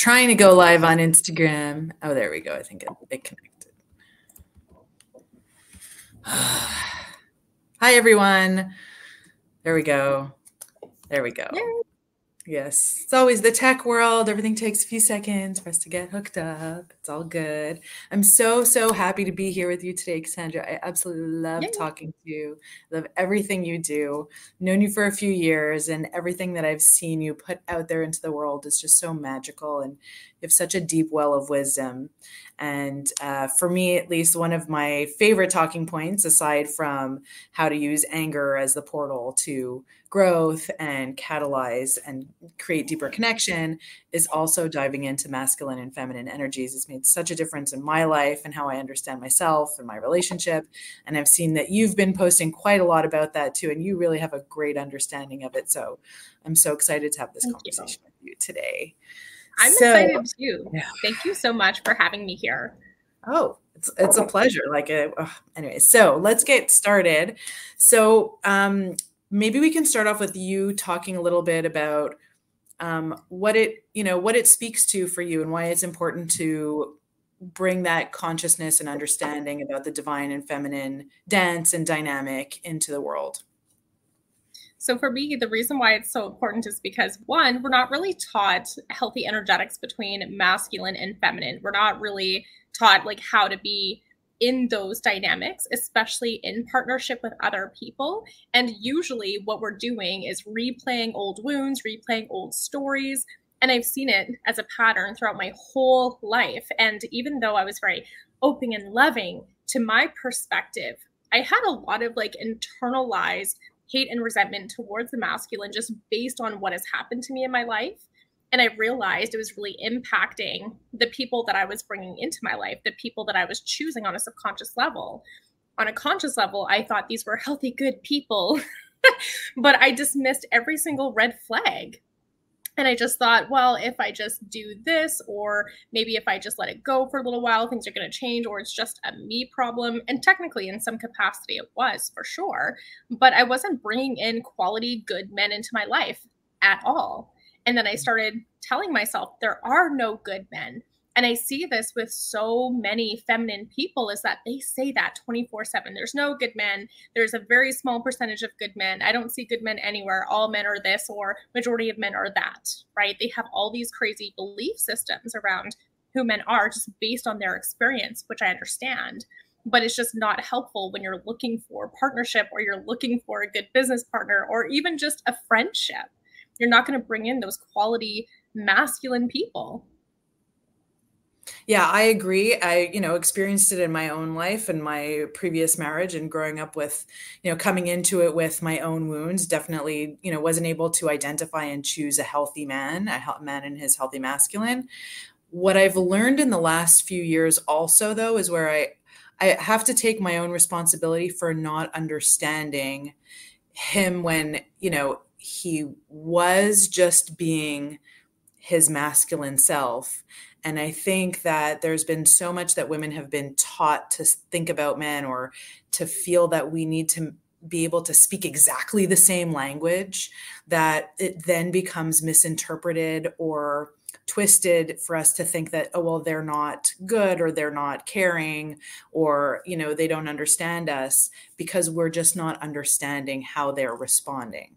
trying to go live on Instagram. Oh, there we go. I think it, it connected. Hi, everyone. There we go. There we go. Yay. Yes, it's always the tech world. Everything takes a few seconds for us to get hooked up. It's all good. I'm so, so happy to be here with you today, Cassandra. I absolutely love Yay. talking to you. Love everything you do. Known you for a few years, and everything that I've seen you put out there into the world is just so magical. And you have such a deep well of wisdom. And uh, for me, at least, one of my favorite talking points, aside from how to use anger as the portal to growth and catalyze and create deeper connection, is also diving into masculine and feminine energies. It's made such a difference in my life and how I understand myself and my relationship. And I've seen that you've been posting quite a lot about that too. And you really have a great understanding of it. So I'm so excited to have this Thank conversation you. with you today. I'm so, excited too. Yeah. Thank you so much for having me here. Oh, it's it's a pleasure. Like, uh, anyway, so let's get started. So, um, maybe we can start off with you talking a little bit about um, what it you know what it speaks to for you and why it's important to bring that consciousness and understanding about the divine and feminine dance and dynamic into the world. So for me, the reason why it's so important is because one, we're not really taught healthy energetics between masculine and feminine. We're not really taught like how to be in those dynamics, especially in partnership with other people. And usually what we're doing is replaying old wounds, replaying old stories. And I've seen it as a pattern throughout my whole life. And even though I was very open and loving, to my perspective, I had a lot of like internalized hate and resentment towards the masculine just based on what has happened to me in my life. And I realized it was really impacting the people that I was bringing into my life, the people that I was choosing on a subconscious level. On a conscious level, I thought these were healthy, good people, but I dismissed every single red flag and I just thought, well, if I just do this, or maybe if I just let it go for a little while, things are going to change, or it's just a me problem. And technically, in some capacity, it was for sure. But I wasn't bringing in quality, good men into my life at all. And then I started telling myself, there are no good men. And i see this with so many feminine people is that they say that 24 7 there's no good men. There's a very small percentage of good men. I don't see good men anywhere. All men are this or majority of men are that right? They have all these crazy belief systems around who men are just based on their experience which i understand. But it's just not helpful when you're looking for partnership or you're looking for a good business partner or even just a friendship you're not going to bring in those quality masculine people yeah, I agree. I, you know, experienced it in my own life and my previous marriage and growing up with, you know, coming into it with my own wounds, definitely, you know, wasn't able to identify and choose a healthy man, a man in his healthy masculine. What I've learned in the last few years also though is where I I have to take my own responsibility for not understanding him when, you know, he was just being his masculine self. And I think that there's been so much that women have been taught to think about men or to feel that we need to be able to speak exactly the same language that it then becomes misinterpreted or twisted for us to think that oh well they're not good or they're not caring or you know they don't understand us because we're just not understanding how they're responding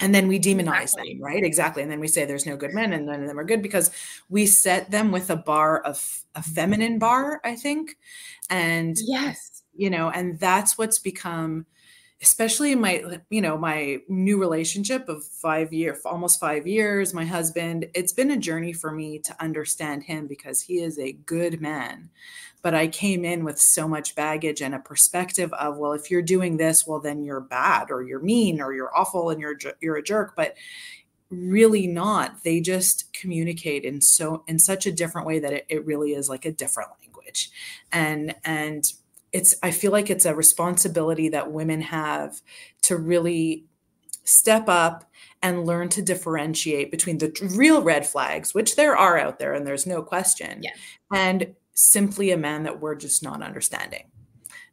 and then we demonize exactly. them right? Exactly. And then we say there's no good men and none of them are good because we set them with a bar of a feminine bar i think. And yes. you know and that's what's become especially in my you know my new relationship of five year almost five years my husband it's been a journey for me to understand him because he is a good man but I came in with so much baggage and a perspective of, well, if you're doing this, well, then you're bad or you're mean or you're awful and you're you're a jerk. But really not. They just communicate in so in such a different way that it, it really is like a different language. And and it's I feel like it's a responsibility that women have to really step up and learn to differentiate between the real red flags, which there are out there and there's no question, yeah. and simply a man that we're just not understanding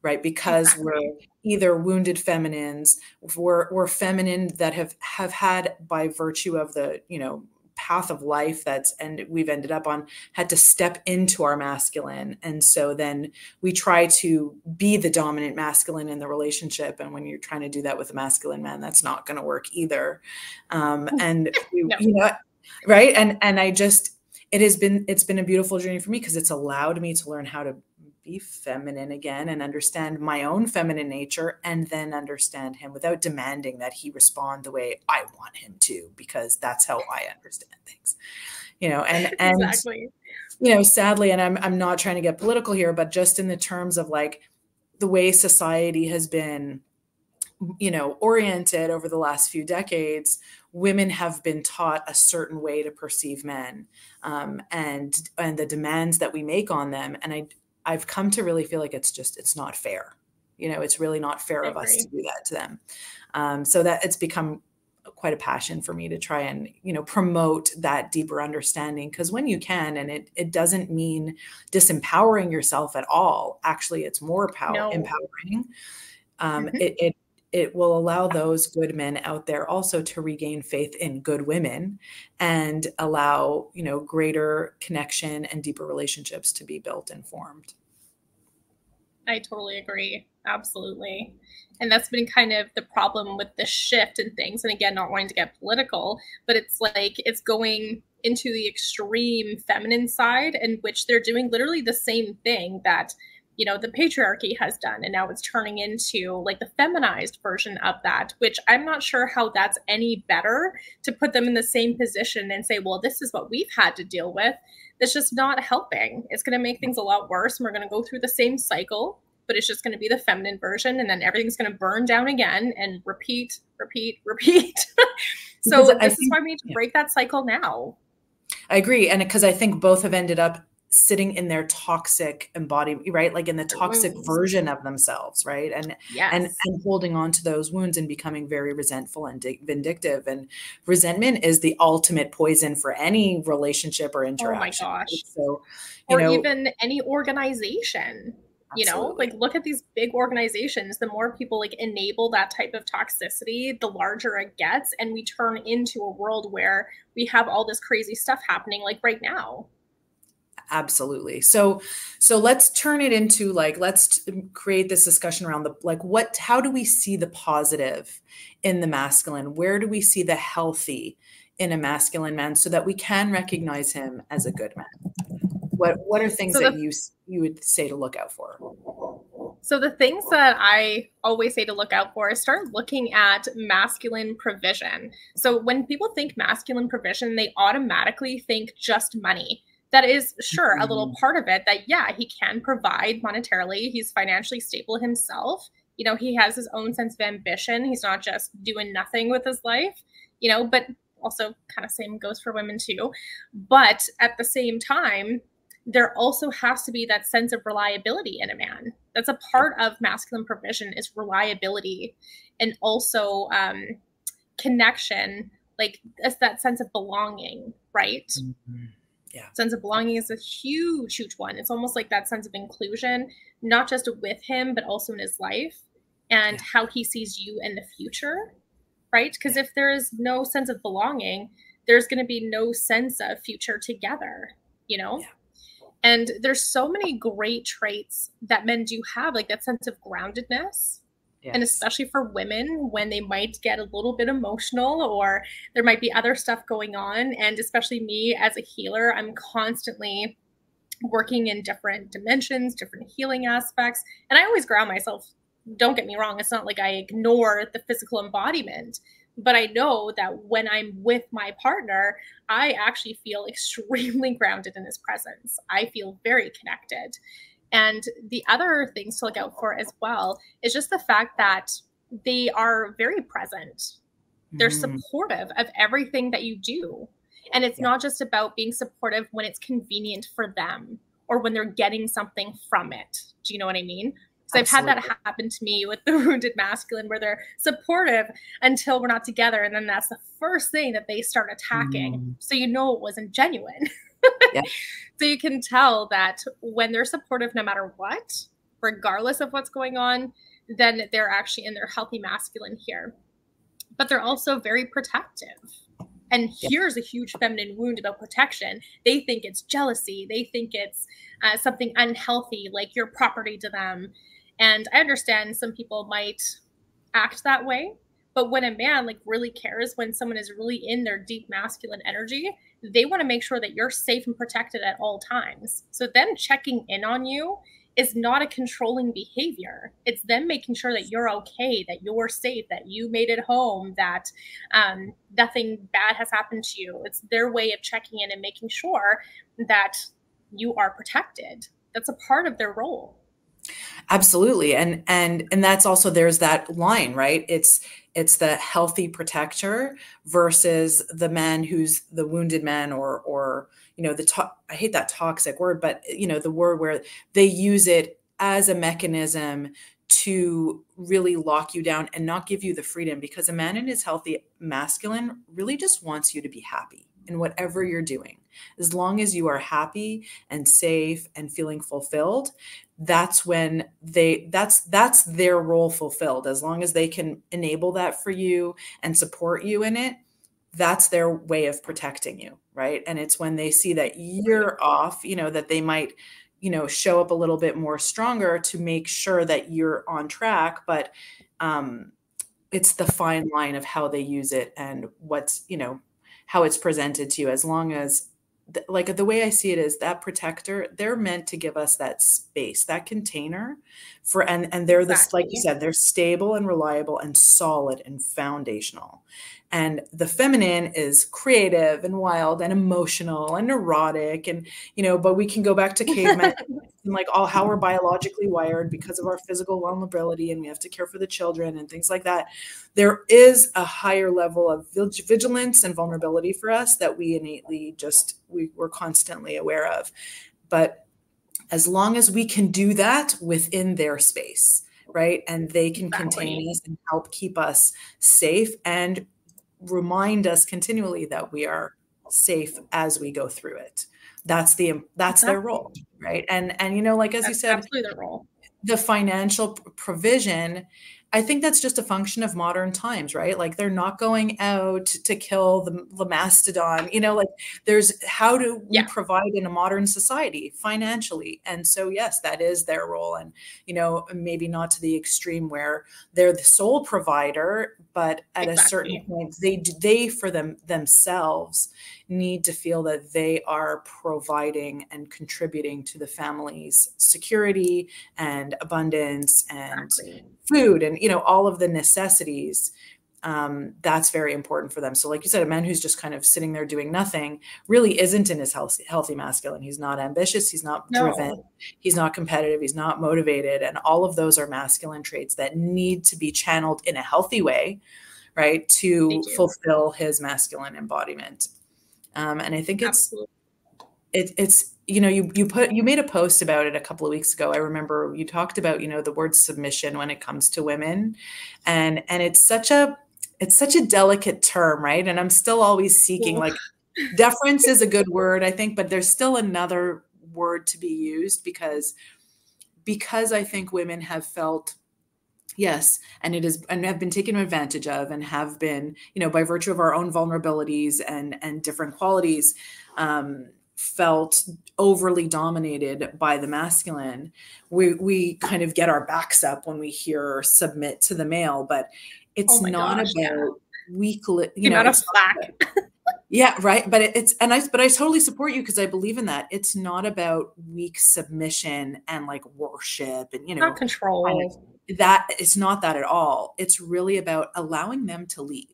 right because exactly. we're either wounded feminines we're, we're feminine that have have had by virtue of the you know path of life that's and we've ended up on had to step into our masculine. And so then we try to be the dominant masculine in the relationship. And when you're trying to do that with a masculine man that's not going to work either. Um, and you, no. you know right? And and i just it has been it's been a beautiful journey for me because it's allowed me to learn how to be feminine again and understand my own feminine nature and then understand him without demanding that he respond the way I want him to because that's how I understand things. You know, and and exactly. you know, sadly and I'm I'm not trying to get political here but just in the terms of like the way society has been you know oriented over the last few decades women have been taught a certain way to perceive men um, and and the demands that we make on them and i I've come to really feel like it's just it's not fair. You know, it's really not fair of us to do that to them. Um, so that it's become quite a passion for me to try and you know promote that deeper understanding because when you can and it it doesn't mean disempowering yourself at all actually it's more power no. empowering um, mm-hmm. it, it it will allow those good men out there also to regain faith in good women and allow you know greater connection and deeper relationships to be built and formed. I totally agree. Absolutely. And that's been kind of the problem with the shift and things. And again not wanting to get political but it's like it's going into the extreme feminine side in which they're doing literally the same thing that you know the patriarchy has done and now it's turning into like the feminized version of that which i'm not sure how that's any better to put them in the same position and say well this is what we've had to deal with. That's just not helping. It's going to make things a lot worse and we're going to go through the same cycle but it's just going to be the feminine version and then everything's going to burn down again and repeat repeat repeat. So this think, is why we need to yeah. break that cycle now. I agree and because i think both have ended up sitting in their toxic embodiment right? Like in the toxic version of themselves right? And yes. and and holding on to those wounds and becoming very resentful and vindictive. And resentment is the ultimate poison for any relationship or interaction oh my gosh. So or know, even any organization you know? Like look at these big organizations. The more people like enable that type of toxicity the larger it gets and we turn into a world where we have all this crazy stuff happening like right now absolutely. So so let's turn it into like let's um, create this discussion around the like what how do we see the positive in the masculine? Where do we see the healthy in a masculine man so that we can recognize him as a good man? What what are things so the, that you you would say to look out for? So the things that i always say to look out for is start looking at masculine provision. So when people think masculine provision they automatically think just money that is sure a little mm-hmm. part of it that yeah he can provide monetarily. He's financially stable himself. You know he has his own sense of ambition. He's not just doing nothing with his life you know but also kind of same goes for women too. But at the same time there also has to be that sense of reliability in a man. That's a part of masculine provision is reliability and also um, connection like that sense of belonging right? Mm-hmm yeah. sense of belonging is a huge huge one it's almost like that sense of inclusion not just with him but also in his life and yeah. how he sees you in the future right because yeah. if there is no sense of belonging there's going to be no sense of future together you know yeah. and there's so many great traits that men do have like that sense of groundedness And especially for women when they might get a little bit emotional or there might be other stuff going on. And especially me as a healer, I'm constantly working in different dimensions, different healing aspects. And I always ground myself. Don't get me wrong, it's not like I ignore the physical embodiment, but I know that when I'm with my partner, I actually feel extremely grounded in his presence. I feel very connected. And the other things to look out for as well is just the fact that they are very present. They're mm. supportive of everything that you do. And it's yeah. not just about being supportive when it's convenient for them or when they're getting something from it. Do you know what I mean? So I've had that happen to me with the wounded masculine where they're supportive until we're not together. And then that's the first thing that they start attacking. Mm. So you know it wasn't genuine. yeah. So you can tell that when they're supportive no matter what, regardless of what's going on, then they're actually in their healthy masculine here. But they're also very protective. And here's a huge feminine wound about protection. They think it's jealousy. They think it's uh, something unhealthy, like your property to them. And I understand some people might act that way. But when a man like really cares, when someone is really in their deep masculine energy, they want to make sure that you're safe and protected at all times. So them checking in on you is not a controlling behavior. It's them making sure that you're okay, that you're safe, that you made it home, that um, nothing bad has happened to you. It's their way of checking in and making sure that you are protected. That's a part of their role. Absolutely. And and and that's also there's that line, right? It's it's the healthy protector versus the man who's the wounded man or or you know the I hate that toxic word, but you know the word where they use it as a mechanism to really lock you down and not give you the freedom because a man in his healthy masculine really just wants you to be happy in whatever you're doing. As long as you are happy and safe and feeling fulfilled, that's when they that's that's their role fulfilled. As long as they can enable that for you and support you in it, that's their way of protecting you, right? And it's when they see that you're off, you know, that they might you know show up a little bit more stronger to make sure that you're on track but um it's the fine line of how they use it and what's you know how it's presented to you as long as like the way i see it is that protector they're meant to give us that space that container for and and they're exactly. this like you said they're stable and reliable and solid and foundational and the feminine is creative and wild and emotional and neurotic and you know but we can go back to cavemen and like all how we're biologically wired because of our physical vulnerability and we have to care for the children and things like that there is a higher level of vigilance and vulnerability for us that we innately just we, we're constantly aware of but as long as we can do that within their space right and they can exactly. contain us and help keep us safe and remind us continually that we are safe as we go through it. That's the that's their role right? And and you know like as that's you said their role. the financial provision I think that's just a function of modern times, right? Like they're not going out to kill the, the mastodon. You know, like there's how do we yeah. provide in a modern society financially? And so, yes, that is their role. And, you know, maybe not to the extreme where they're the sole provider, but at exactly. a certain point, they, they for them themselves need to feel that they are providing and contributing to the family's security and abundance and exactly. food and you know all of the necessities um, that's very important for them. So, like you said, a man who's just kind of sitting there doing nothing really isn't in his healthy, healthy masculine. He's not ambitious. He's not no. driven. He's not competitive. He's not motivated. And all of those are masculine traits that need to be channeled in a healthy way, right, to fulfill his masculine embodiment. Um, and I think it's it, it's you know you you put you made a post about it a couple of weeks ago. I remember you talked about you know the word submission when it comes to women, and and it's such a it's such a delicate term, right? And I'm still always seeking like deference is a good word, I think, but there's still another word to be used because because I think women have felt yes and it is and have been taken advantage of and have been you know by virtue of our own vulnerabilities and and different qualities um felt overly dominated by the masculine. We we kind of get our backs up when we hear submit to the male but it's oh not gosh, about yeah. weak you know not a yeah right but it, it's and i but i totally support you because i believe in that. It's not about weak submission and like worship and you know not control. kind of, that it's not that at all. It's really about allowing them to lead.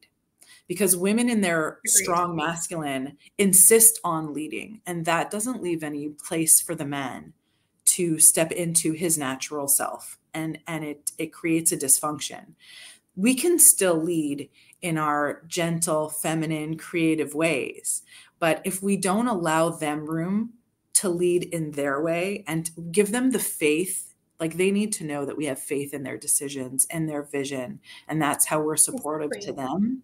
Because women in their strong masculine insist on leading and that doesn't leave any place for the man to step into his natural self and and it it creates a dysfunction. We can still lead in our gentle feminine creative ways but if we don't allow them room to lead in their way and give them the faith like they need to know that we have faith in their decisions and their vision and that's how we're supportive to them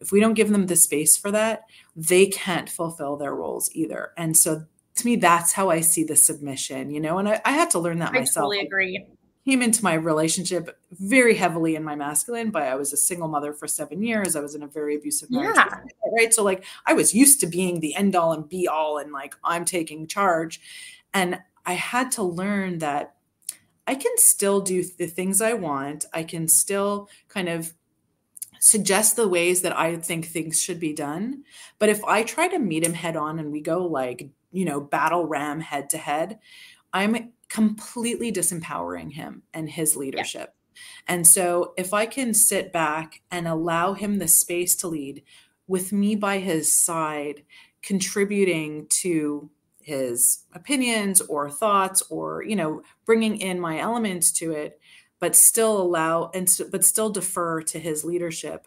if we don't give them the space for that they can't fulfill their roles either and so to me that's how i see the submission you know and i, I had to learn that I myself totally agree came into my relationship very heavily in my masculine, but I was a single mother for seven years. I was in a very abusive marriage. Yeah. Right. So like I was used to being the end all and be all and like I'm taking charge. And I had to learn that I can still do the things I want. I can still kind of suggest the ways that I think things should be done. But if I try to meet him head on and we go like, you know, battle ram head to head, I'm completely disempowering him and his leadership. Yeah. And so if I can sit back and allow him the space to lead with me by his side, contributing to his opinions or thoughts or you know bringing in my elements to it but still allow and but still defer to his leadership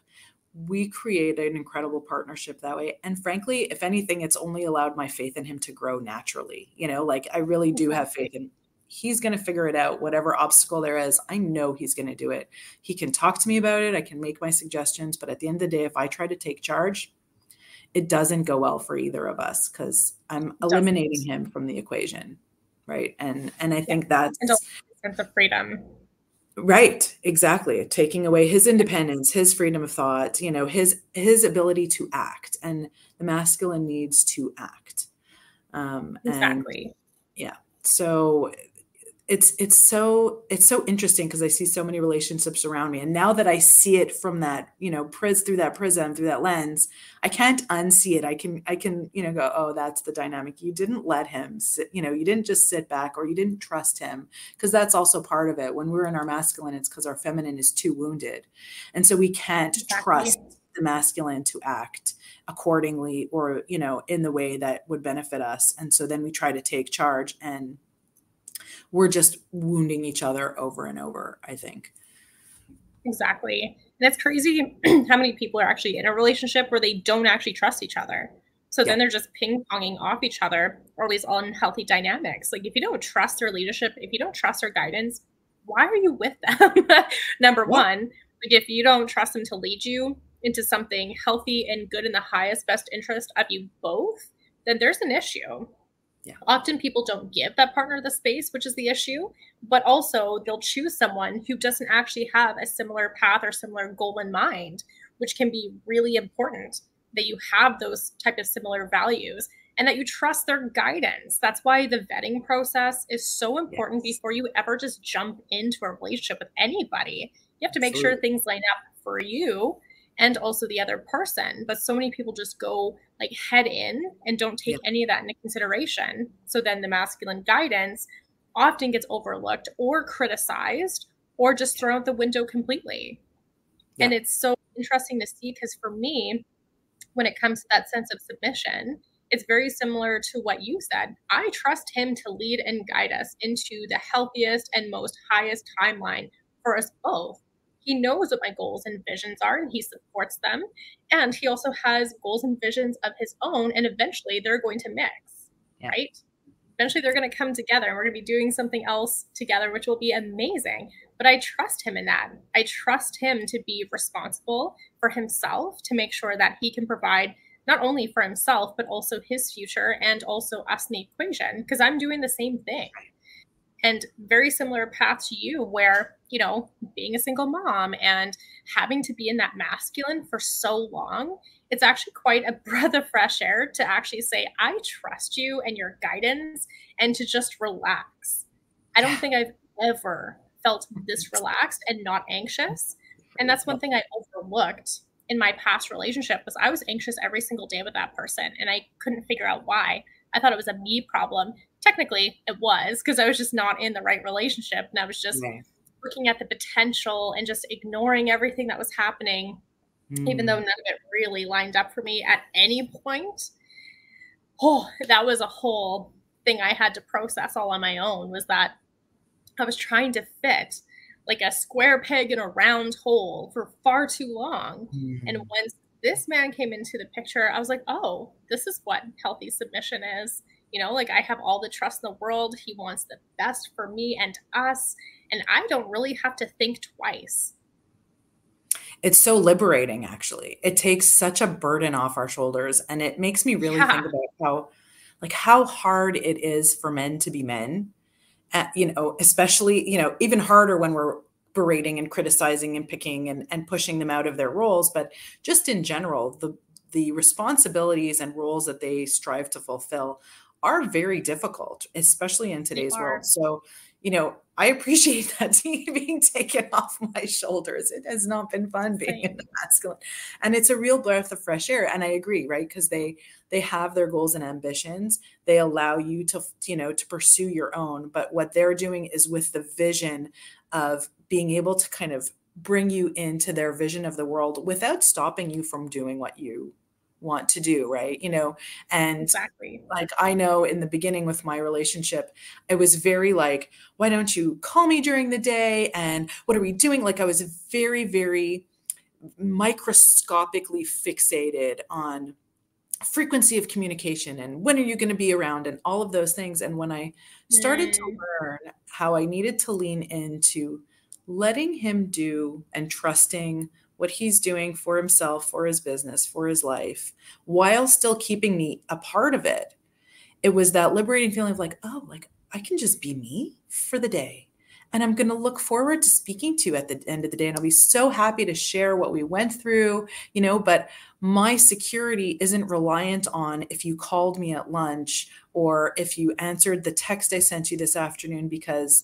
we create an incredible partnership that way. And frankly if anything it's only allowed my faith in him to grow naturally you know like i really do have faith in he's going to figure it out whatever obstacle there is i know he's going to do it. He can talk to me about it i can make my suggestions but at the end of the day if i try to take charge it doesn't go well for either of us because i'm eliminating him from the equation right? And and i think yeah. that's sense of freedom. Right exactly taking away his independence his freedom of thought you know his his ability to act and the masculine needs to act. Um exactly. and, yeah so it's it's so it's so interesting because I see so many relationships around me, and now that I see it from that you know pris through that prism through that lens, I can't unsee it. I can I can you know go oh that's the dynamic. You didn't let him sit, you know you didn't just sit back or you didn't trust him because that's also part of it. When we're in our masculine, it's because our feminine is too wounded, and so we can't exactly. trust the masculine to act accordingly or you know in the way that would benefit us and so then we try to take charge and we're just wounding each other over and over, I think. Exactly. And it's crazy how many people are actually in a relationship where they don't actually trust each other. So yeah. then they're just ping ponging off each other or these unhealthy dynamics. Like if you don't trust their leadership, if you don't trust their guidance, why are you with them? Number one, like if you don't trust them to lead you into something healthy and good in the highest best interest of you both, then there's an issue. Yeah. Often people don't give that partner the space, which is the issue, but also they'll choose someone who doesn't actually have a similar path or similar goal in mind, which can be really important that you have those type of similar values and that you trust their guidance. That's why the vetting process is so important yes. before you ever just jump into a relationship with anybody. You have to make Absolutely. sure things line up for you and also the other person. But so many people just go like head in and don't take yeah. any of that into consideration. So then the masculine guidance often gets overlooked or criticized or just thrown out the window completely. Yeah. And it's so interesting to see because for me, when it comes to that sense of submission, it's very similar to what you said. I trust him to lead and guide us into the healthiest and most highest timeline for us both he knows what my goals and visions are and he supports them. And he also has goals and visions of his own. And eventually they're going to mix, yeah. right? Eventually they're going to come together and we're going to be doing something else together, which will be amazing. But I trust him in that. I trust him to be responsible for himself, to make sure that he can provide not only for himself, but also his future and also us in the equation, because I'm doing the same thing and very similar path to you where you know being a single mom and having to be in that masculine for so long it's actually quite a breath of fresh air to actually say i trust you and your guidance and to just relax. I don't think i've ever felt this relaxed and not anxious. And that's one thing i overlooked in my past relationship was i was anxious every single day with that person and i couldn't figure out why. I thought it was a me problem technically it was because I was just not in the right relationship and I was just looking at the potential and just ignoring everything that was happening, mm. even though hmm. none of it really lined up for me at any point. Oh, that was a whole thing I had to process all on my own was that I was trying to fit like a square peg in a round hole for far too long. Mm. And once this man came into the picture, I was like, oh, this is what healthy submission is you know like i have all the trust in the world he wants the best for me and us and i don't really have to think twice it's so liberating actually it takes such a burden off our shoulders and it makes me really yeah. think about how like how hard it is for men to be men uh, you know, especially, you know, even harder when we're berating and criticizing and picking and, and pushing them out of their roles. But just in general, the the responsibilities and roles that they strive to fulfill are very difficult, especially in today's world. So, you know, I appreciate that being taken off my shoulders. It has not been fun being Same. in the masculine. And it's a real breath of fresh air. And I agree, right? Because they they have their goals and ambitions. They allow you to, you know, to pursue your own. But what they're doing is with the vision of being able to kind of bring you into their vision of the world without stopping you from doing what you want to do right you know? And exactly. like i know in the beginning with my relationship it was very like why don't you call me during the day? And what are we doing? Like i was very very microscopically fixated on frequency of communication and when are you going to be around and all of those things. And when i started mm. to learn how i needed to lean into letting him do and trusting what he's doing for himself, for his business, for his life, while still keeping me a part of it. It was that liberating feeling of like, oh, like I can just be me for the day. And I'm going to look forward to speaking to you at the end of the day. And I'll be so happy to share what we went through, you know, but my security isn't reliant on if you called me at lunch or if you answered the text I sent you this afternoon because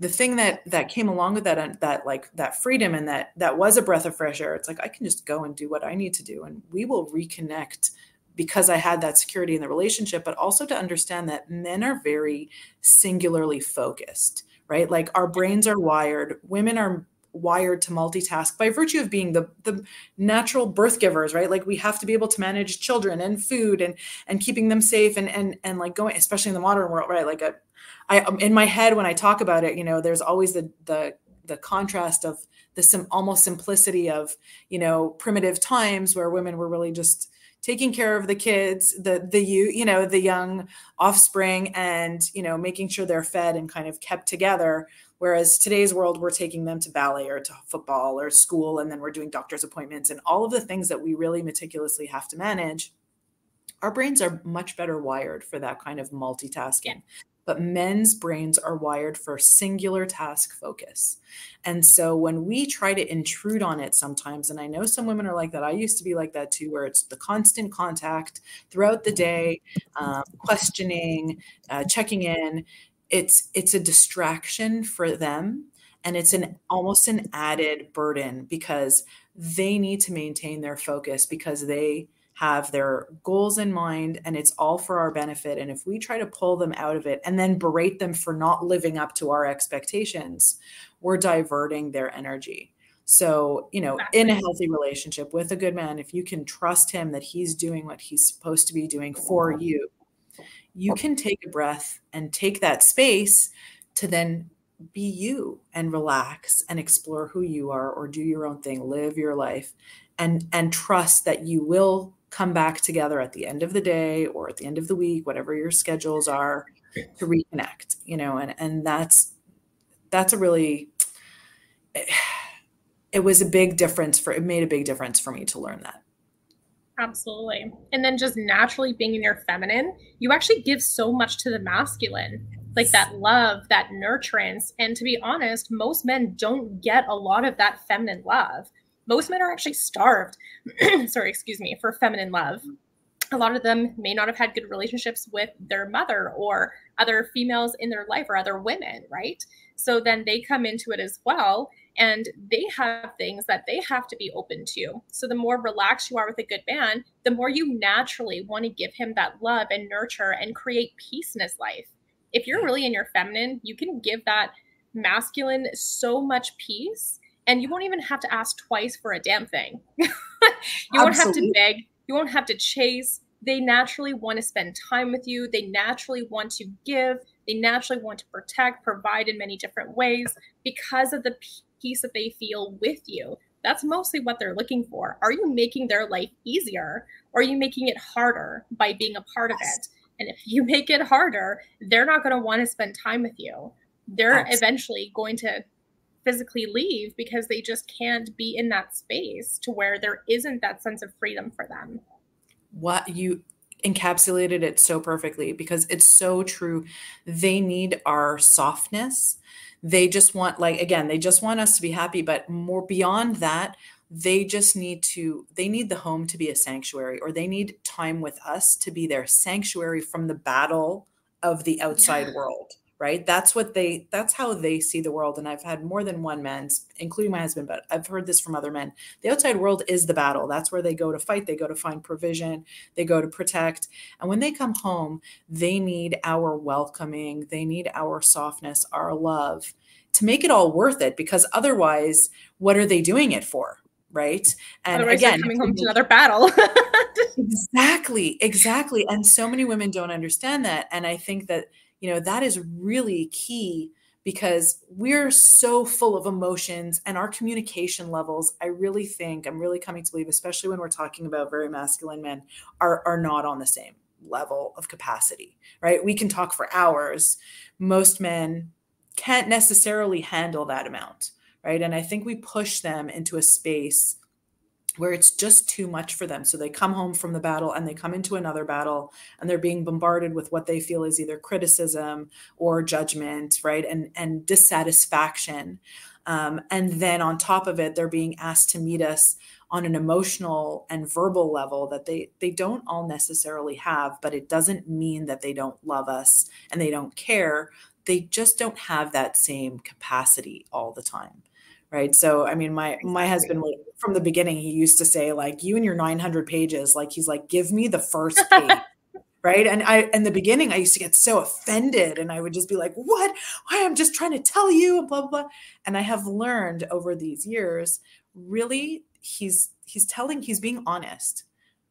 the thing that that came along with that that like that freedom and that that was a breath of fresh air it's like i can just go and do what i need to do and we will reconnect because i had that security in the relationship but also to understand that men are very singularly focused right? Like our brains are wired women are wired to multitask by virtue of being the the natural birth givers right? Like we have to be able to manage children and food and and keeping them safe and and and like going especially in the modern world right? Like a I um, in my head when I talk about it, you know, there's always the the the contrast of the sim, almost simplicity of you know primitive times where women were really just taking care of the kids the the you you know the young offspring and you know making sure they're fed and kind of kept together. Whereas today's world we're taking them to ballet or to football or school and then we're doing doctor's appointments and all of the things that we really meticulously have to manage our brains are much better wired for that kind of multitasking but men's brains are wired for singular task focus. And so when we try to intrude on it sometimes, and I know some women are like that, I used to be like that too, where it's the constant contact throughout the day, um, questioning, uh, checking in. It's it's a distraction for them, and it's an almost an added burden because they need to maintain their focus because they have their goals in mind and it's all for our benefit. And if we try to pull them out of it and then berate them for not living up to our expectations, we're diverting their energy. So, you know, exactly. in a healthy relationship with a good man, if you can trust him that he's doing what he's supposed to be doing for you, you can take a breath and take that space to then be you and relax and explore who you are or do your own thing, live your life and and trust that you will come back together at the end of the day or at the end of the week whatever your schedules are to reconnect you know and and that's that's a really it was a big difference for it made a big difference for me to learn that. Absolutely. And then just naturally being in your feminine you actually give so much to the masculine like that love that nurturance. And to be honest most men don't get a lot of that feminine love most men are actually starved, sorry, excuse me, for feminine love. A lot of them may not have had good relationships with their mother or other females in their life or other women, right? So then they come into it as well and they have things that they have to be open to. So the more relaxed you are with a good man, the more you naturally want to give him that love and nurture and create peace in his life. If you're really in your feminine, you can give that masculine so much peace and you won't even have to ask twice for a damn thing. you won't have to beg, you won't have to chase. They naturally want to spend time with you. They naturally want to give. They naturally want to protect, provide in many different ways because of the peace that they feel with you. That's mostly what they're looking for. Are you making their life easier or are you making it harder by being a part of it? And if you make it harder, they're not going to want to spend time with you. They're Absolutely. eventually going to physically leave because they just can't be in that space to where there isn't that sense of freedom for them. What you encapsulated it so perfectly because it's so true. They need our softness. They just want, like, again, they just want us to be happy, but more beyond that, they just need to they need the home to be a sanctuary or they need time with us to be their sanctuary from the battle of the outside yeah. world right? That's what they that's how they see the world and i've had more than one man including my husband but i've heard this from other men. The outside world is the battle. That's where they go to fight. They go to find provision. They go to protect. And when they come home they need our welcoming. They need our softness our love to make it all worth it because otherwise what are they doing it for right? And Otherwise again coming home to another battle. Exactly exactly and so many women don't understand that and i think that you know that is really key because we're so full of emotions and our communication levels i really think i'm really coming to believe especially when we're talking about very masculine men are are not on the same level of capacity right we can talk for hours most men can't necessarily handle that amount right? And I think we push them into a space where it's just too much for them. So they come home from the battle and they come into another battle and they're being bombarded with what they feel is either criticism or judgment, right? And and dissatisfaction. Um, and then on top of it, they're being asked to meet us on an emotional and verbal level that they they don't all necessarily have, but it doesn't mean that they don't love us and they don't care. They just don't have that same capacity all the time right? So i mean my my husband from the beginning he used to say like you and your 900 pages like he's like give me the first page right? And i in the beginning i used to get so offended and i would just be like what? I am just trying to tell you and blah, blah blah. And i have learned over these years really he's he's telling he's being honest.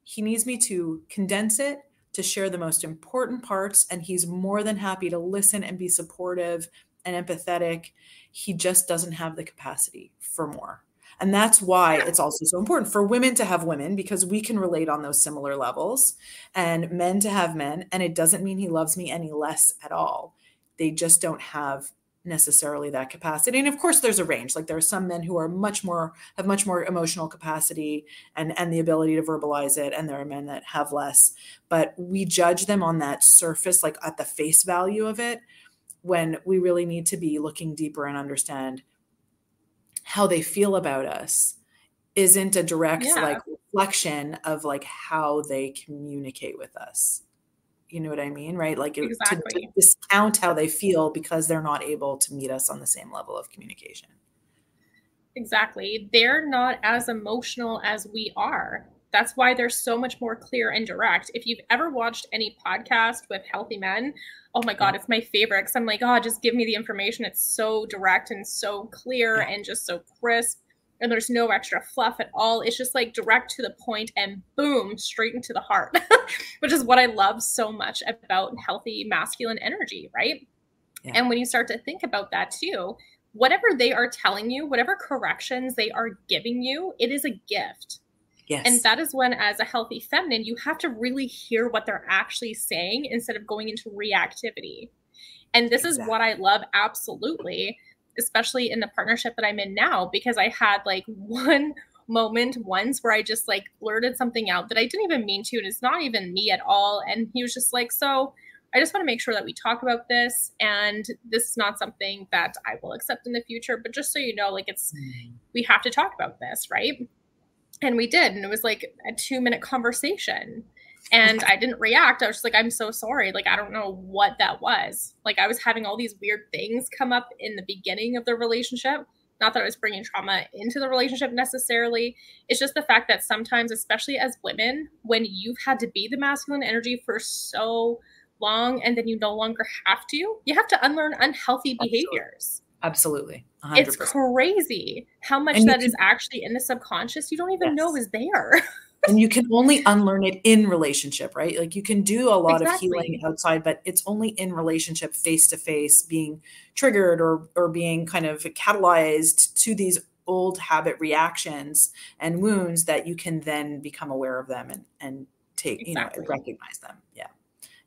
He needs me to condense it to share the most important parts and he's more than happy to listen and be supportive and empathetic he just doesn't have the capacity for more. And that's why it's also so important for women to have women because we can relate on those similar levels and men to have men. And it doesn't mean he loves me any less at all. They just don't have necessarily that capacity. And of course there's a range. Like there are some men who are much more have much more emotional capacity and and the ability to verbalize it and there are men that have less. But we judge them on that surface like at the face value of it when we really need to be looking deeper and understand how they feel about us isn't a direct yeah. like reflection of like how they communicate with us. You know what i mean right? Like exactly. to, to discount how they feel because they're not able to meet us on the same level of communication. Exactly. They're not as emotional as we are that's why they're so much more clear and direct. If you've ever watched any podcast with healthy men, oh my God, it's my favorite. Cause I'm like, oh, just give me the information. It's so direct and so clear yeah. and just so crisp. And there's no extra fluff at all. It's just like direct to the point and boom, straight into the heart, which is what I love so much about healthy masculine energy, right? Yeah. And when you start to think about that too, whatever they are telling you, whatever corrections they are giving you, it is a gift Yes. And that is when, as a healthy feminine, you have to really hear what they're actually saying instead of going into reactivity. And this exactly. is what I love absolutely, especially in the partnership that I'm in now, because I had like one moment once where I just like blurted something out that I didn't even mean to. And it's not even me at all. And he was just like, So I just want to make sure that we talk about this. And this is not something that I will accept in the future. But just so you know, like it's, mm. we have to talk about this, right? And we did and it was like a two minute conversation. And i didn't react. I was just like i'm so sorry. Like i don't know what that was. Like i was having all these weird things come up in the beginning of the relationship. Not that i was bringing trauma into the relationship necessarily. It's just the fact that sometimes especially as women when you've had to be the masculine energy for so long and then you no longer have to you have to unlearn unhealthy behaviors. Absolutely. 100%. It's crazy how much that can, is actually in the subconscious you don't even yes. know is there. and you can only unlearn it in relationship, right? Like you can do a lot exactly. of healing outside, but it's only in relationship face to face being triggered or or being kind of catalyzed to these old habit reactions and wounds that you can then become aware of them and and take, exactly. you know, recognize them. Yeah.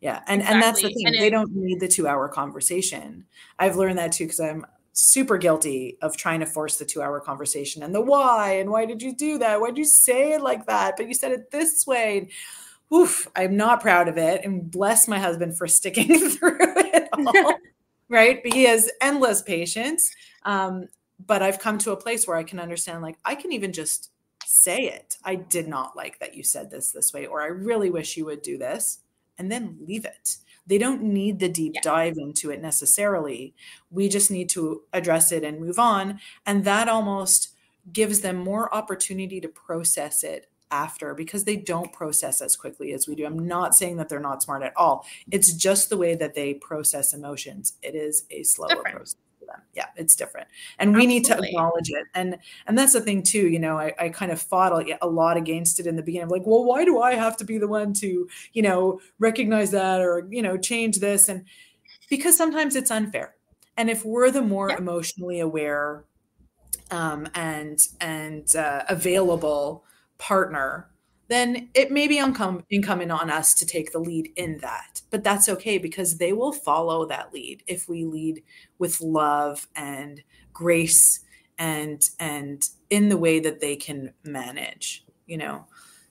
Yeah. And exactly. and that's the thing. And they don't need the 2-hour conversation. I've learned that too cuz I'm super guilty of trying to force the two hour conversation and the why and why did you do that? Why did you say it like that? But you said it this way. oof, I'm not proud of it. And bless my husband for sticking through it all. right. But he has endless patience. Um, but I've come to a place where I can understand, like, I can even just say it. I did not like that you said this this way, or I really wish you would do this, and then leave it. They don't need the deep yeah. dive into it necessarily. We just need to address it and move on. And that almost gives them more opportunity to process it after because they don't process as quickly as we do. I'm not saying that they're not smart at all. It's just the way that they process emotions. It is a slower Different. process them. Yeah it's different. And Absolutely. we need to acknowledge it. And and that's the thing too you know I, I kind of fought a, lot against it in the beginning. Like well why do i have to be the one to you know recognize that or you know change this? And because sometimes it's unfair. And if we're the more yeah. emotionally aware um, and and uh, available partner then it may be incumbent on us to take the lead in that. But that's okay because they will follow that lead if we lead with love and grace and and in the way that they can manage, you know.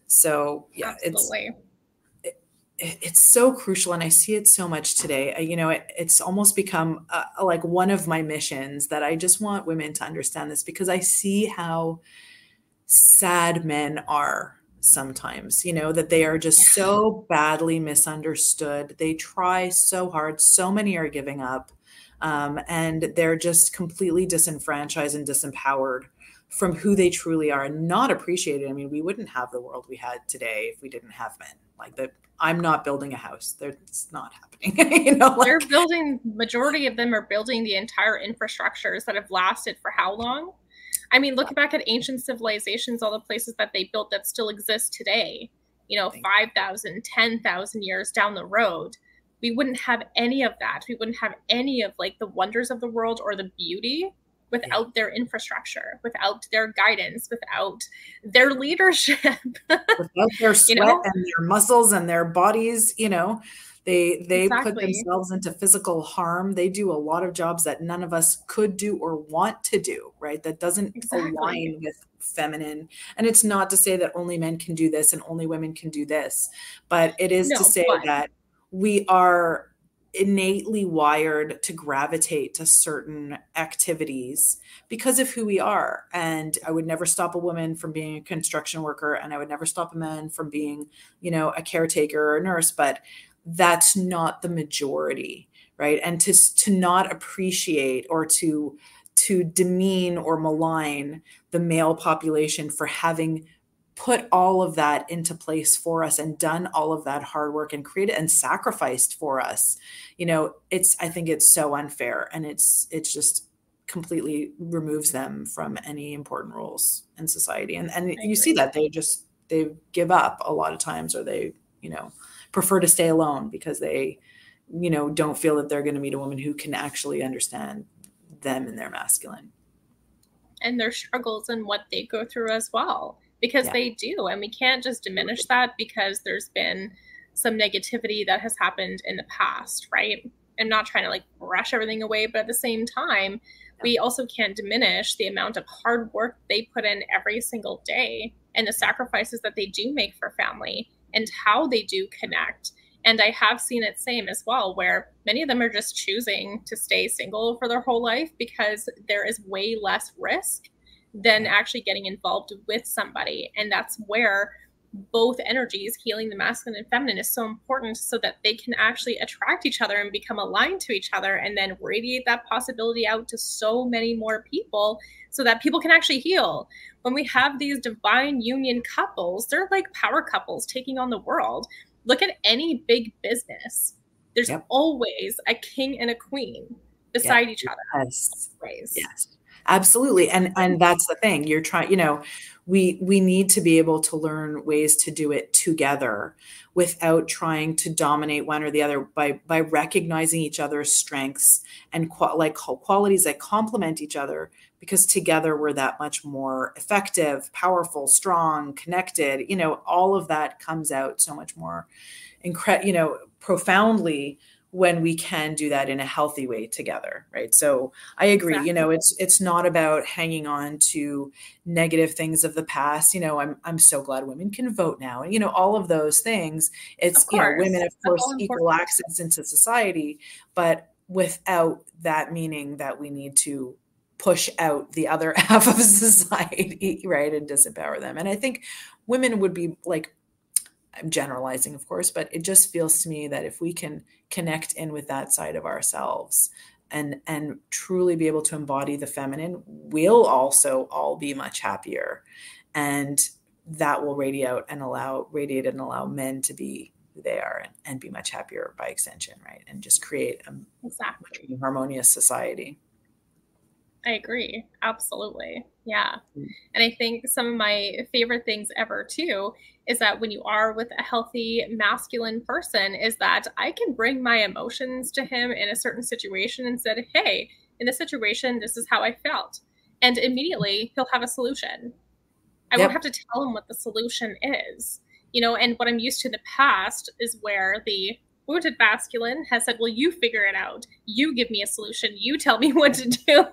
So yeah, Absolutely. it's it, it's so crucial and i see it so much today you know it, it's almost become uh, like one of my missions that i just want women to understand this because i see how sad men are sometimes, you know, that they are just so badly misunderstood. They try so hard. So many are giving up. Um, and they're just completely disenfranchised and disempowered from who they truly are and not appreciated. I mean, we wouldn't have the world we had today if we didn't have men. Like that, I'm not building a house. It's not happening. you know, like, they're building. Majority of them are building the entire infrastructures that have lasted for how long? I mean, looking back at ancient civilizations, all the places that they built that still exist today, you know, 5,000, 10,000 years down the road, we wouldn't have any of that. We wouldn't have any of like the wonders of the world or the beauty without yeah. their infrastructure, without their guidance, without their leadership, without their sweat you know? and their muscles and their bodies, you know. They they exactly. put themselves into physical harm. They do a lot of jobs that none of us could do or want to do, right? That doesn't exactly. align with feminine. And it's not to say that only men can do this and only women can do this, but it is no, to say but- that we are innately wired to gravitate to certain activities because of who we are. And I would never stop a woman from being a construction worker and I would never stop a man from being, you know, a caretaker or a nurse, but that's not the majority right? And to to not appreciate or to to demean or malign the male population for having put all of that into place for us and done all of that hard work and created and sacrificed for us you know it's i think it's so unfair and it's it's just completely removes them from any important roles in society. And and you see that they just they give up a lot of times or they you know prefer to stay alone because they you know don't feel that they're going to meet a woman who can actually understand them and their masculine. And their struggles and what they go through as well because yeah. they do and we can't just diminish that because there's been some negativity that has happened in the past right? I'm not trying to like brush everything away but at the same time we also can't diminish the amount of hard work they put in every single day and the sacrifices that they do make for family and how they do connect. And I have seen it same as well, where many of them are just choosing to stay single for their whole life because there is way less risk than actually getting involved with somebody. And that's where both energies, healing the masculine and feminine, is so important so that they can actually attract each other and become aligned to each other and then radiate that possibility out to so many more people so that people can actually heal. When we have these divine union couples, they're like power couples taking on the world. Look at any big business. There's yep. always a king and a queen beside yep. each other. Yes. Always. Yes. Absolutely. And and that's the thing. You're trying, you know, we we need to be able to learn ways to do it together without trying to dominate one or the other by by recognizing each other's strengths and qual- like qualities that complement each other because together we're that much more effective, powerful, strong, connected. You know, all of that comes out so much more incredible, you know, profoundly when we can do that in a healthy way together right? So i agree exactly. you know it's it's not about hanging on to negative things of the past you know i'm i'm so glad women can vote now And, you know all of those things. It's you know women of course equal access into society but without that meaning that we need to push out the other half of society right and disempower them. And i think women would be like I'm generalizing, of course, but it just feels to me that if we can connect in with that side of ourselves and and truly be able to embody the feminine, we'll also all be much happier. And that will radiate out and allow radiate and allow men to be who they are and, and be much happier by extension, right? And just create a exactly. harmonious society. I agree. Absolutely. Yeah. Mm. And I think some of my favorite things ever too is that when you are with a healthy masculine person is that I can bring my emotions to him in a certain situation and said, "Hey, in this situation, this is how I felt." And immediately he'll have a solution. I yep. won't have to tell him what the solution is. You know, and what I'm used to in the past is where the wounded masculine has said, Well, you figure it out. You give me a solution. You tell me what to do.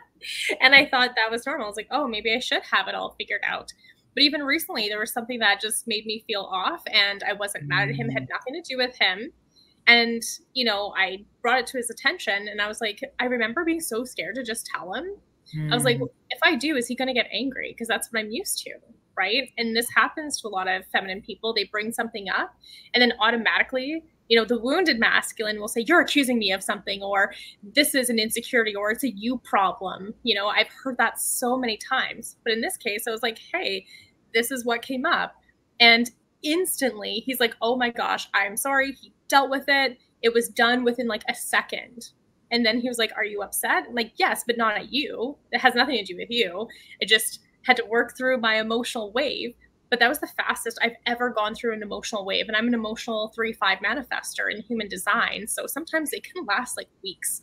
and I thought that was normal. I was like, Oh, maybe I should have it all figured out. But even recently, there was something that just made me feel off, and I wasn't mad at him, had mm. nothing to do with him. And, you know, I brought it to his attention, and I was like, I remember being so scared to just tell him. Mm. I was like, mm. if I do, is he going to get angry? Because that's what I'm used to right? And this happens to a lot of feminine people. They bring something up and then automatically you know, the wounded masculine will say, You're accusing me of something, or this is an insecurity, or it's a you problem. You know, I've heard that so many times. But in this case, I was like, Hey, this is what came up. And instantly he's like, Oh my gosh, I'm sorry. He dealt with it. It was done within like a second. And then he was like, Are you upset? I'm like, Yes, but not at you. It has nothing to do with you. It just had to work through my emotional wave but that was the fastest I've ever gone through an emotional wave. And I'm an emotional three five manifestor in human design. So sometimes they can last like weeks.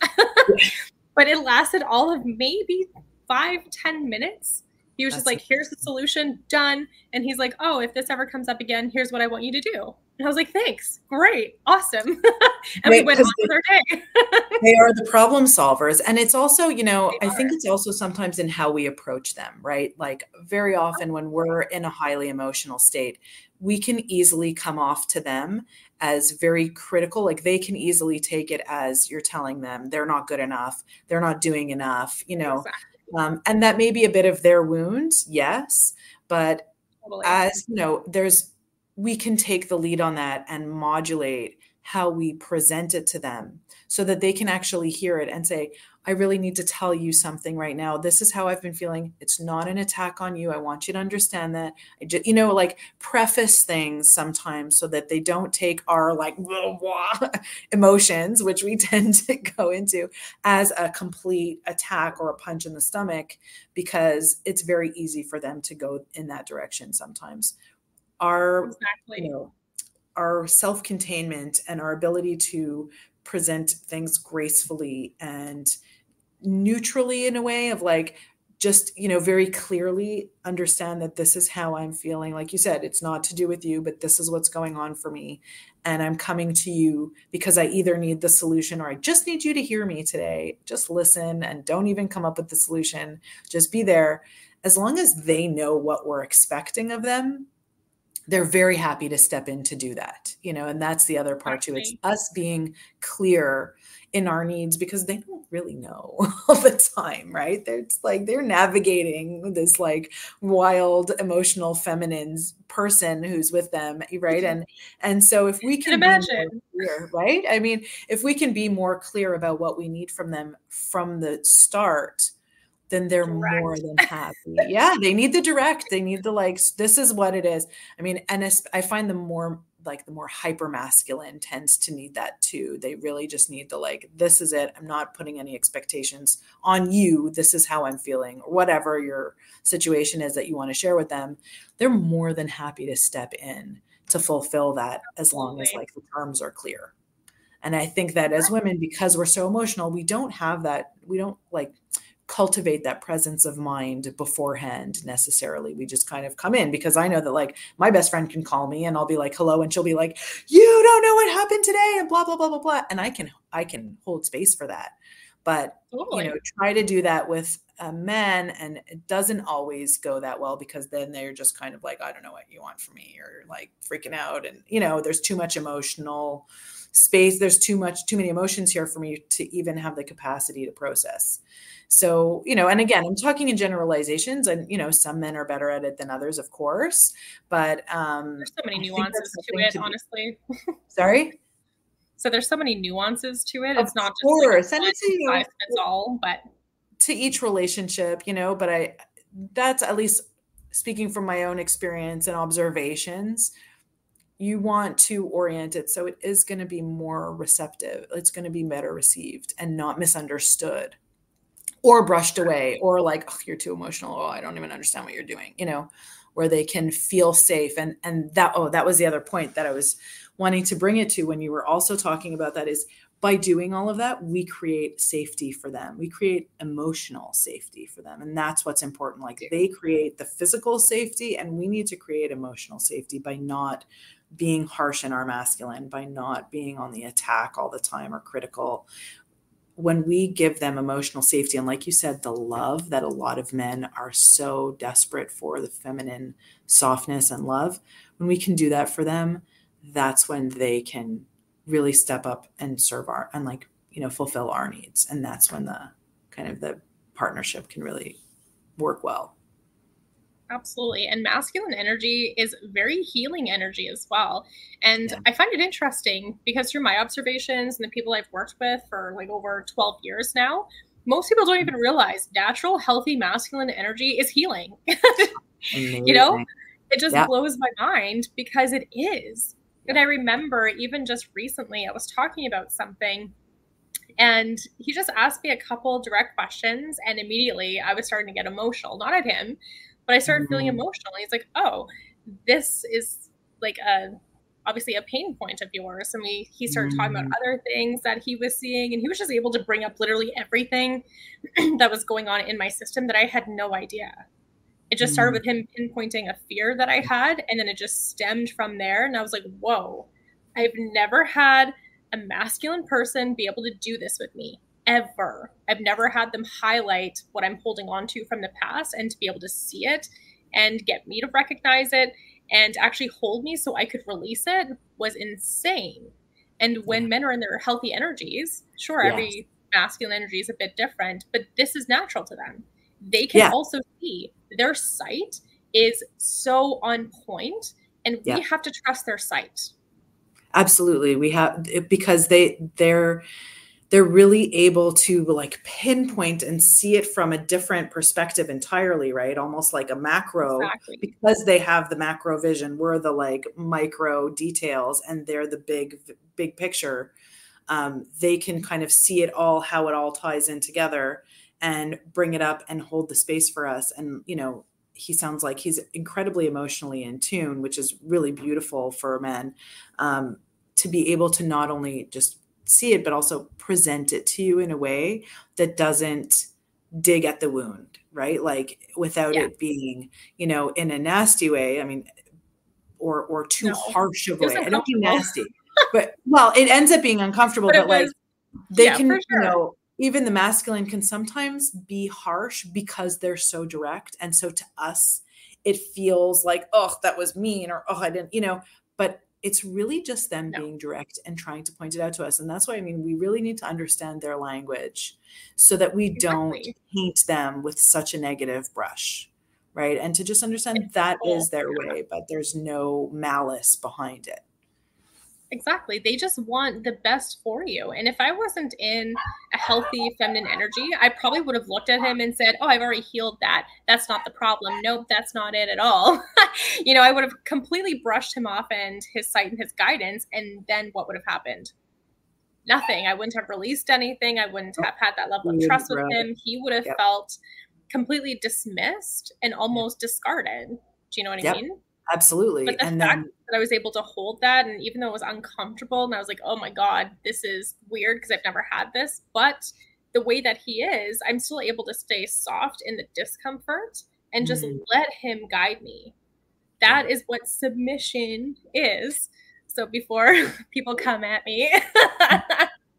but it lasted all of maybe five ten minutes. He was That's just like, here's the solution, done. And he's like, oh, if this ever comes up again, here's what I want you to do. And I was like, thanks, great, awesome. and we went on with our day. they are the problem solvers. And it's also, you know, I think it's also sometimes in how we approach them, right? Like very often when we're in a highly emotional state, we can easily come off to them as very critical. Like they can easily take it as you're telling them they're not good enough, they're not doing enough, you know. Exactly. Um, and that may be a bit of their wounds, yes. But totally. as you know, there's we can take the lead on that and modulate how we present it to them so that they can actually hear it and say, I really need to tell you something right now. This is how I've been feeling. It's not an attack on you. I want you to understand that. I just, you know, like preface things sometimes so that they don't take our like blah, blah, emotions, which we tend to go into, as a complete attack or a punch in the stomach, because it's very easy for them to go in that direction sometimes our exactly. you know our self-containment and our ability to present things gracefully and neutrally in a way of like just you know very clearly understand that this is how i'm feeling. Like you said it's not to do with you but this is what's going on for me and i'm coming to you because i either need the solution or i just need you to hear me today. Just listen and don't even come up with the solution. Just be there. As long as they know what we're expecting of them they're very happy to step in to do that you know and that's the other part too. It's us being clear in our needs because they don't really know all the time right? They're like they're navigating this like wild emotional feminine person who's with them right? Mm-hmm. And and so if we can, can imagine. clear, right? I mean if we can be more clear about what we need from them from the start then they're direct. more than happy. yeah, they need the direct. They need the like. This is what it is. I mean, and I find the more like the more hyper masculine tends to need that too. They really just need the like. This is it. I'm not putting any expectations on you. This is how I'm feeling, or whatever your situation is that you want to share with them. They're more than happy to step in to fulfill that as long as like the terms are clear. And I think that as women, because we're so emotional, we don't have that. We don't like cultivate that presence of mind beforehand necessarily. We just kind of come in because I know that like my best friend can call me and I'll be like hello and she'll be like you don't know what happened today and blah blah blah blah blah and I can I can hold space for that. But totally. you know try to do that with uh, men and it doesn't always go that well because then they're just kind of like I don't know what you want from me or like freaking out and you know there's too much emotional space there's too much too many emotions here for me to even have the capacity to process so, you know, and again, I'm talking in generalizations, and you know, some men are better at it than others, of course. But um, there's so many nuances to it, to honestly. Sorry. So there's so many nuances to it. It's of not course. just like and it's you know, it's all, but to each relationship, you know. But I, that's at least speaking from my own experience and observations you want to orient it so it is going to be more receptive it's going to be better received and not misunderstood or brushed away or like oh, you're too emotional. Oh i don't even understand what you're doing you know where they can feel safe. And and that oh that was the other point that i was wanting to bring it to when you were also talking about that is by doing all of that we create safety for them. We create emotional safety for them. And that's what's important. Like they create the physical safety and we need to create emotional safety by not being harsh in our masculine by not being on the attack all the time or critical when we give them emotional safety and like you said the love that a lot of men are so desperate for the feminine softness and love when we can do that for them that's when they can really step up and serve our and like you know fulfill our needs. And that's when the kind of the partnership can really work well Absolutely. And masculine energy is very healing energy as well. And yeah. I find it interesting because through my observations and the people I've worked with for like over 12 years now, most people don't even realize natural, healthy masculine energy is healing. you know, it just yeah. blows my mind because it is. And I remember even just recently, I was talking about something and he just asked me a couple direct questions. And immediately I was starting to get emotional, not at him, but I started feeling mm-hmm. emotional. He's like, oh, this is like a obviously a pain point of yours. And we he started talking about mm-hmm. other things that he was seeing, and he was just able to bring up literally everything that was going on in my system that I had no idea. It just started with mm. him pinpointing a fear that I had, and then it just stemmed from there. And I was like, whoa, I've never had a masculine person be able to do this with me ever. I've never had them highlight what I'm holding on to from the past and to be able to see it and get me to recognize it and actually hold me so I could release it was insane. And when men are in their healthy energies, sure, yes. every masculine energy is a bit different, but this is natural to them. They can yeah. also see their sight is so on point, and we have to trust their sight. Absolutely, we have because they they're they're really able to like pinpoint and see it from a different perspective entirely right almost like a macro exactly. because they have the macro vision we're the like micro details and they're the big big picture um, they can kind of see it all how it all ties in together and bring it up and hold the space for us and you know he sounds like he's incredibly emotionally in tune which is really beautiful for men um, to be able to not only just see it, but also present it to you in a way that doesn't dig at the wound, right? Like without yeah. it being, you know, in a nasty way. I mean, or or too no, harsh of a way. I don't mean nasty, but well, it ends up being uncomfortable. But, but like they yeah, can, sure. you know, even the masculine can sometimes be harsh because they're so direct, and so to us, it feels like oh that was mean or oh I didn't, you know. But it's really just them no. being direct and trying to point it out to us and that's why i mean we really need to understand their language so that we exactly. don't paint them with such a negative brush right and to just understand it's that cool. is their way but there's no malice behind it Exactly. They just want the best for you. And if I wasn't in a healthy feminine energy, I probably would have looked at him and said, Oh, I've already healed that. That's not the problem. Nope, that's not it at all. you know, I would have completely brushed him off and his sight and his guidance. And then what would have happened? Nothing. I wouldn't have released anything. I wouldn't oh, have had that level of trust with him. He would have yep. felt completely dismissed and almost discarded. Do you know what yep. I mean? Absolutely. But the and fact then, that I was able to hold that, and even though it was uncomfortable, and I was like, oh my God, this is weird because I've never had this, but the way that he is, I'm still able to stay soft in the discomfort and just mm. let him guide me. That is what submission is. So before people come at me.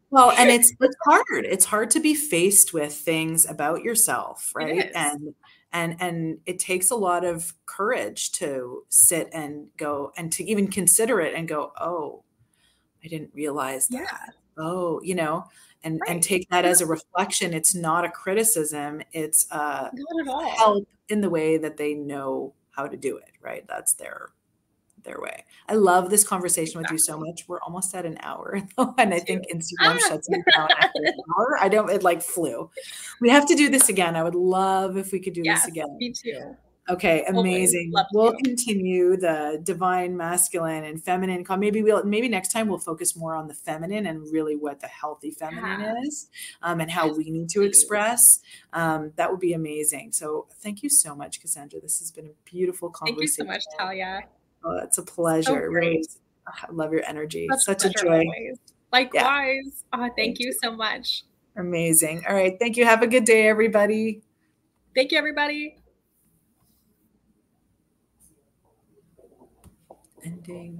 well, and it's it's hard. It's hard to be faced with things about yourself, right? And and and it takes a lot of courage to sit and go and to even consider it and go, "Oh, I didn't realize that." Yeah. Oh, you know, and right. and take that as a reflection. It's not a criticism. It's uh, help in the way that they know how to do it. Right? That's their their way. I love this conversation with you so much. We're almost at an hour, and I think Instagram ah. shuts me down after an hour. I don't. It like flew. We have to do this again. I would love if we could do yes, this again. Me too. Okay, amazing. We'll continue the divine masculine and feminine. Maybe we'll maybe next time we'll focus more on the feminine and really what the healthy feminine yeah. is, um, and how we need to express. Um, that would be amazing. So thank you so much, Cassandra. This has been a beautiful conversation. Thank you so much, Talya. Oh, it's a pleasure. So really, I love your energy. Such, Such a joy. Always. Likewise. Yeah. Oh, thank, thank you, you so much. Amazing. All right. Thank you. Have a good day, everybody. Thank you, everybody. ending